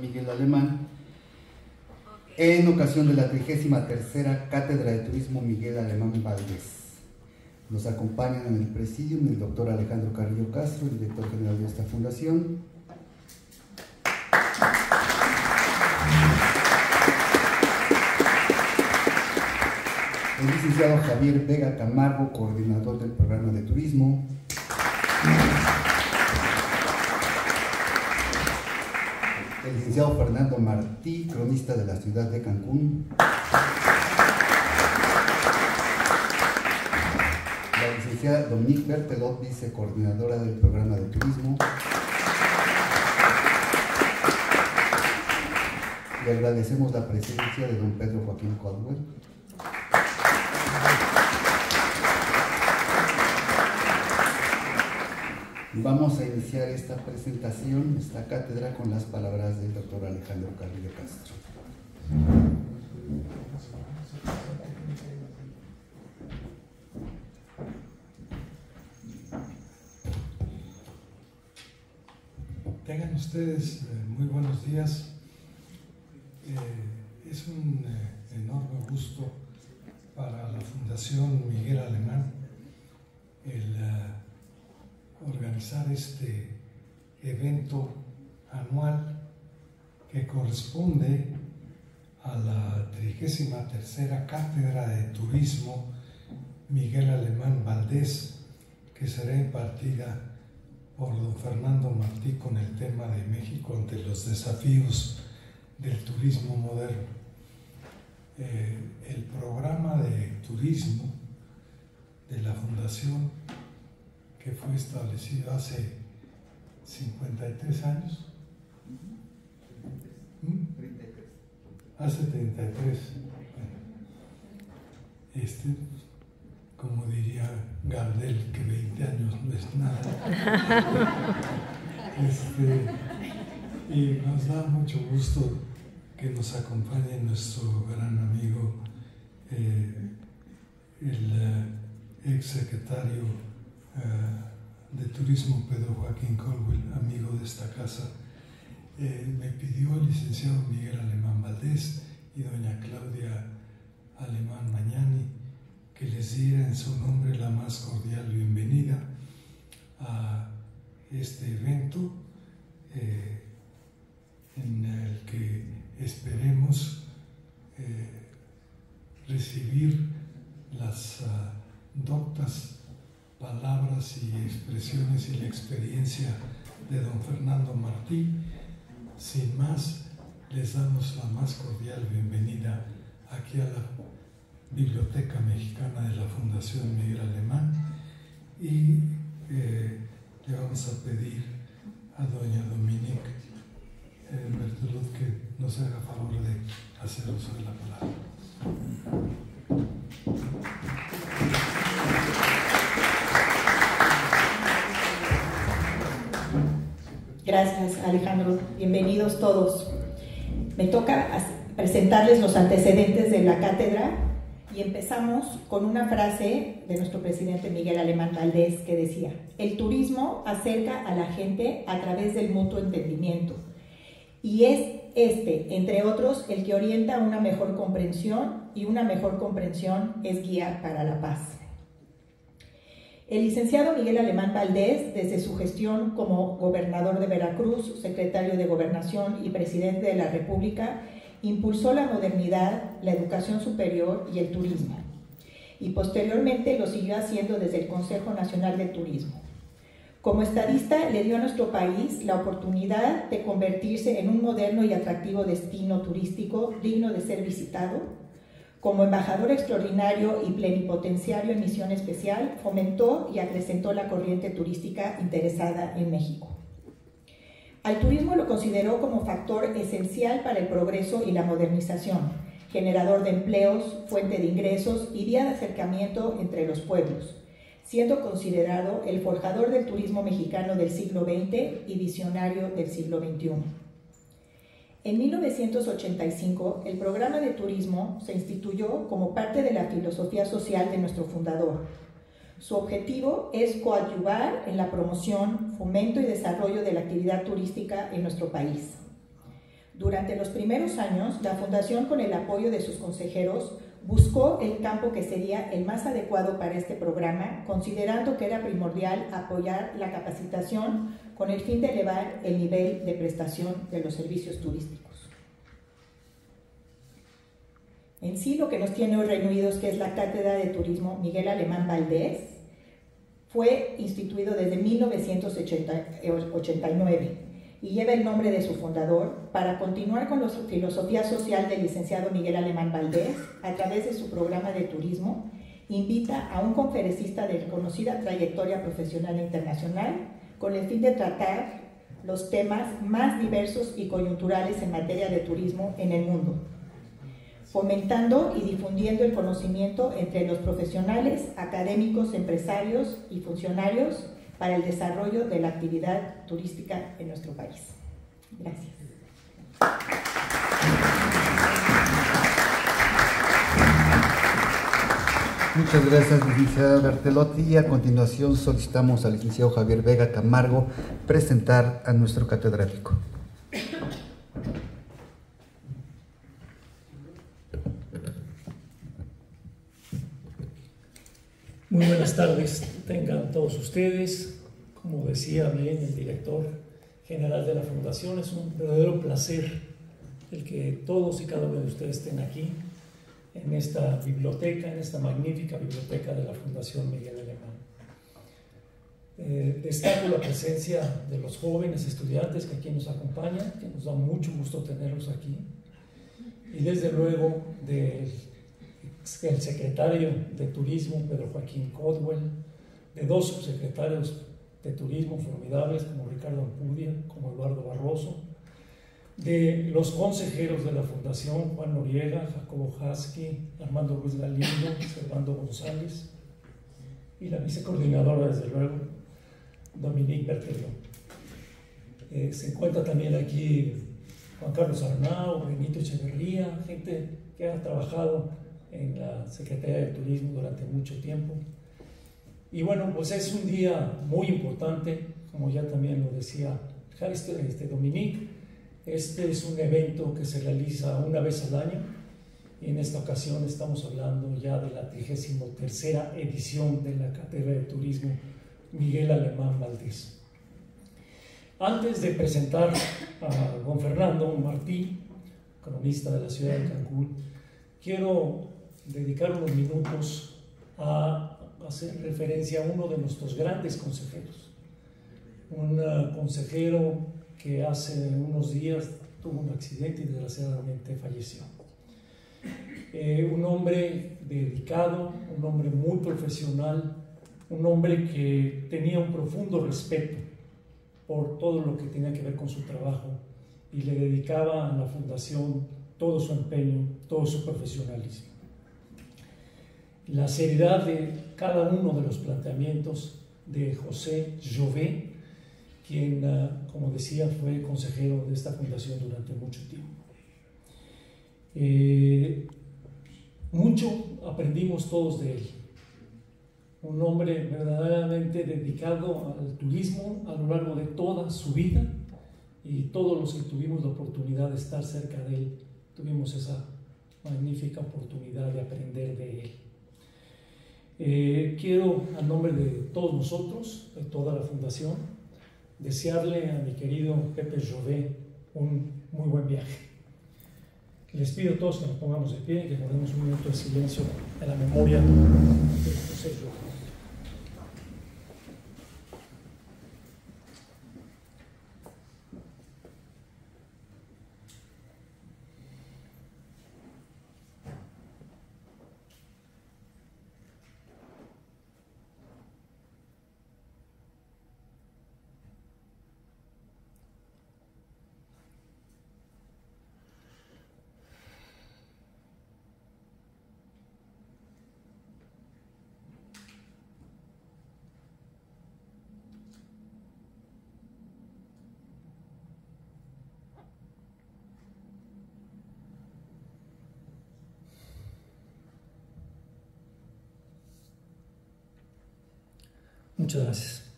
Miguel Alemán, en ocasión de la 33 Cátedra de Turismo Miguel Alemán Valdés. Nos acompañan en el presidio el doctor Alejandro Carrillo Castro, director general de esta fundación. El licenciado Javier Vega Camargo, coordinador del programa de turismo. Licenciado Fernando Martí, cronista de la ciudad de Cancún. La licenciada Dominique Bertelot, vicecoordinadora del programa de turismo. Le agradecemos la presencia de don Pedro Joaquín Caldwell. Vamos a iniciar esta presentación, esta cátedra, con las palabras del doctor Alejandro Carrillo Castro. Tengan ustedes eh, muy buenos días. Eh, es un eh, enorme gusto para la Fundación Miguel Alemán el organizar este evento anual que corresponde a la 33 Cátedra de Turismo Miguel Alemán Valdés, que será impartida por don Fernando Martí con el tema de México ante los desafíos del turismo moderno. Eh, el programa de turismo de la Fundación que fue establecido hace 53 años. ¿Mm? Hace 33. Este, como diría Gardel, que 20 años no es nada. Este, y nos da mucho gusto que nos acompañe nuestro gran amigo, eh, el eh, ex secretario eh, de Turismo Pedro Joaquín Colwell, amigo de esta casa, eh, me pidió el licenciado Miguel Alemán Valdés y doña Claudia Alemán Mañani que les diera en su nombre la más cordial bienvenida a este evento eh, en el que esperemos recibir las uh, doctas palabras y expresiones y la experiencia de don Fernando Martí. Sin más, les damos la más cordial bienvenida aquí a la Biblioteca Mexicana de la Fundación Miguel Alemán y eh, le vamos a pedir a doña Dominique eh, que nos haga favor de hacer uso de la palabra. Gracias, Alejandro. Bienvenidos todos. Me toca presentarles los antecedentes de la cátedra y empezamos con una frase de nuestro presidente Miguel Alemán Valdés que decía, el turismo acerca a la gente a través del mutuo entendimiento y es este, entre otros, el que orienta una mejor comprensión y una mejor comprensión es guía para la paz. El licenciado Miguel Alemán Valdés, desde su gestión como gobernador de Veracruz, secretario de Gobernación y presidente de la República, impulsó la modernidad, la educación superior y el turismo. Y posteriormente lo siguió haciendo desde el Consejo Nacional de Turismo. Como estadista, le dio a nuestro país la oportunidad de convertirse en un moderno y atractivo destino turístico digno de ser visitado como embajador extraordinario y plenipotenciario en misión especial, fomentó y acrecentó la corriente turística interesada en México. Al turismo lo consideró como factor esencial para el progreso y la modernización, generador de empleos, fuente de ingresos y vía de acercamiento entre los pueblos, siendo considerado el forjador del turismo mexicano del siglo XX y visionario del siglo XXI. En 1985, el programa de turismo se instituyó como parte de la filosofía social de nuestro fundador. Su objetivo es coadyuvar en la promoción, fomento y desarrollo de la actividad turística en nuestro país. Durante los primeros años, la Fundación, con el apoyo de sus consejeros, buscó el campo que sería el más adecuado para este programa, considerando que era primordial apoyar la capacitación con el fin de elevar el nivel de prestación de los servicios turísticos. En sí, lo que nos tiene hoy reunidos, que es la Cátedra de Turismo Miguel Alemán Valdés, fue instituido desde 1989 y lleva el nombre de su fundador para continuar con la filosofía social del licenciado Miguel Alemán Valdés a través de su programa de turismo. Invita a un conferencista de reconocida trayectoria profesional e internacional con el fin de tratar los temas más diversos y coyunturales en materia de turismo en el mundo, fomentando y difundiendo el conocimiento entre los profesionales, académicos, empresarios y funcionarios para el desarrollo de la actividad turística en nuestro país. Gracias. Muchas gracias, licenciada Bertelotti. A continuación solicitamos al licenciado Javier Vega Camargo presentar a nuestro catedrático. Muy buenas tardes, tengan todos ustedes. Como decía bien el director general de la Fundación, es un verdadero placer el que todos y cada uno de ustedes estén aquí en esta biblioteca, en esta magnífica biblioteca de la Fundación Miguel Alemán. Eh, destaco la presencia de los jóvenes estudiantes que aquí nos acompañan, que nos da mucho gusto tenerlos aquí, y desde luego del el secretario de Turismo, Pedro Joaquín Codwell, de dos subsecretarios de Turismo formidables como Ricardo Ampudia, como Eduardo Barroso, de los consejeros de la Fundación, Juan Noriega, Jacobo Hasky, Armando Ruiz Galindo, Servando González, y la vicecoordinadora, desde luego, Dominique Bertellón. Eh, se encuentra también aquí Juan Carlos Arnau, Benito Echeverría, gente que ha trabajado en la Secretaría de Turismo durante mucho tiempo. Y bueno, pues es un día muy importante, como ya también lo decía este, Dominique. Este es un evento que se realiza una vez al año y en esta ocasión estamos hablando ya de la 33 edición de la Cátedra de Turismo Miguel Alemán Valdés. Antes de presentar a don Fernando Martí, cronista de la ciudad de Cancún, quiero dedicar unos minutos a hacer referencia a uno de nuestros grandes consejeros, un uh, consejero que hace unos días tuvo un accidente y desgraciadamente falleció. Eh, un hombre dedicado, un hombre muy profesional, un hombre que tenía un profundo respeto por todo lo que tenía que ver con su trabajo y le dedicaba a la fundación todo su empeño, todo su profesionalismo la seriedad de cada uno de los planteamientos de José Jové, quien, ah, como decía, fue consejero de esta fundación durante mucho tiempo. Eh, mucho aprendimos todos de él. Un hombre verdaderamente dedicado al turismo a lo largo de toda su vida y todos los que tuvimos la oportunidad de estar cerca de él tuvimos esa magnífica oportunidad de aprender de él. Eh, quiero, a nombre de todos nosotros, de toda la Fundación, desearle a mi querido Pepe Jové un muy buen viaje. Les pido a todos que nos pongamos de pie y que guardemos un minuto de silencio en la memoria de José Jové. Muchas gracias.